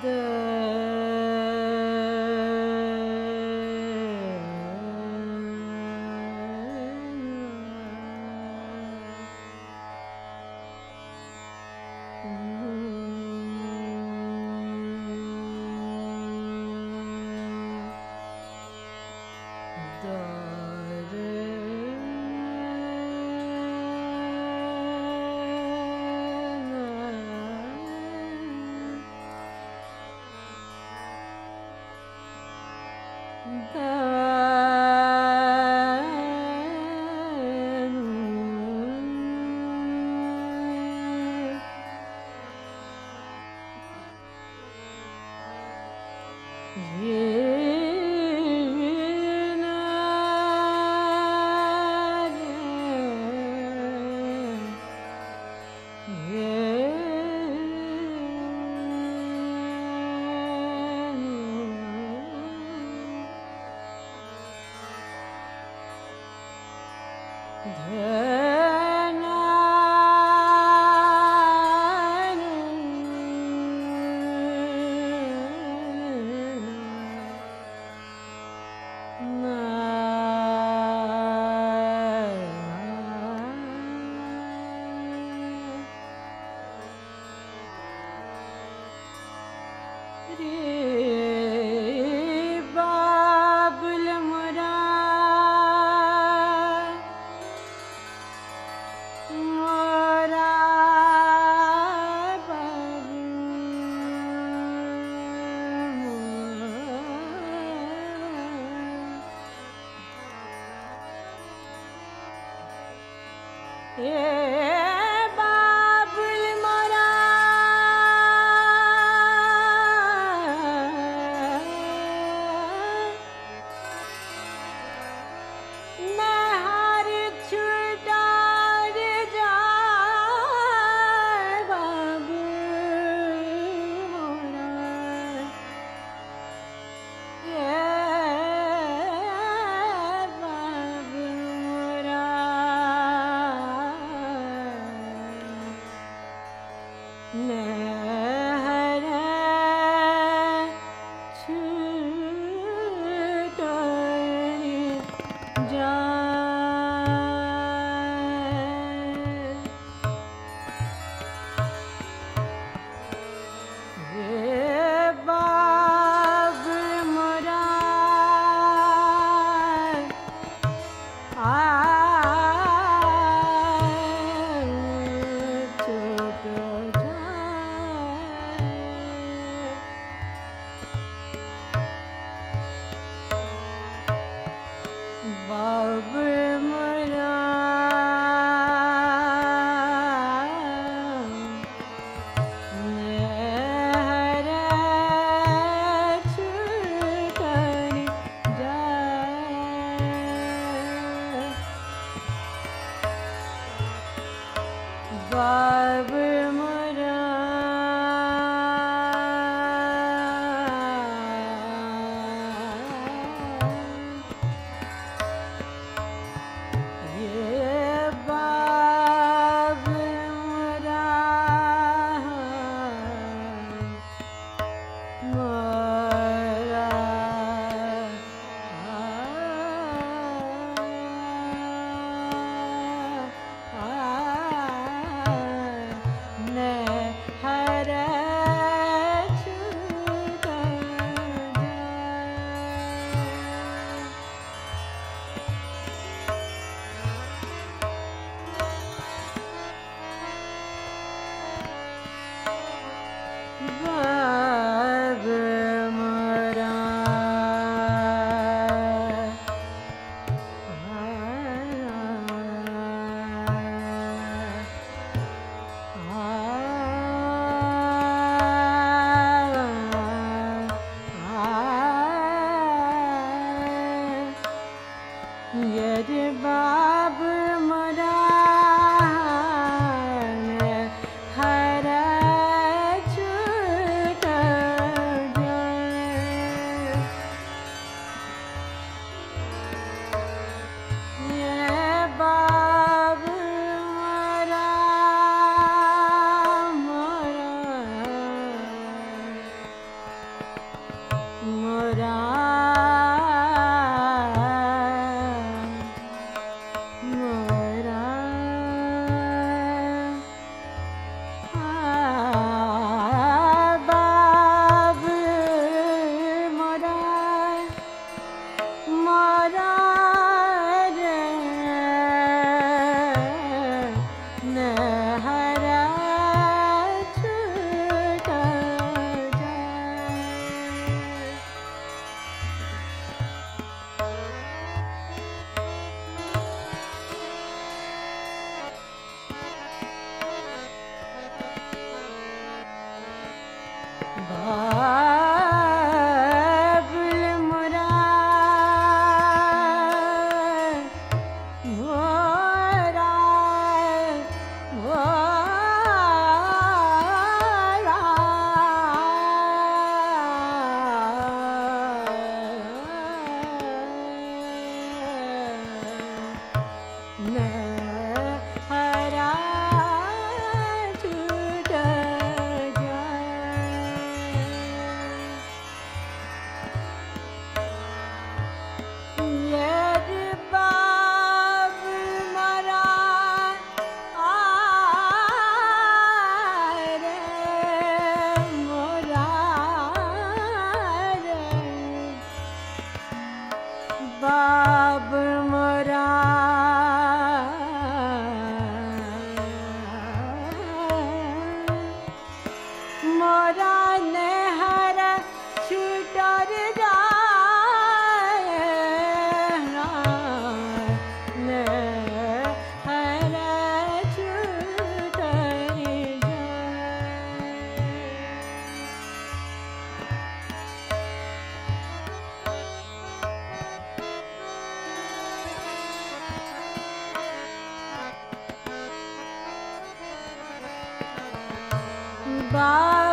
the Yeah. night. goodbye.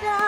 da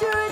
sure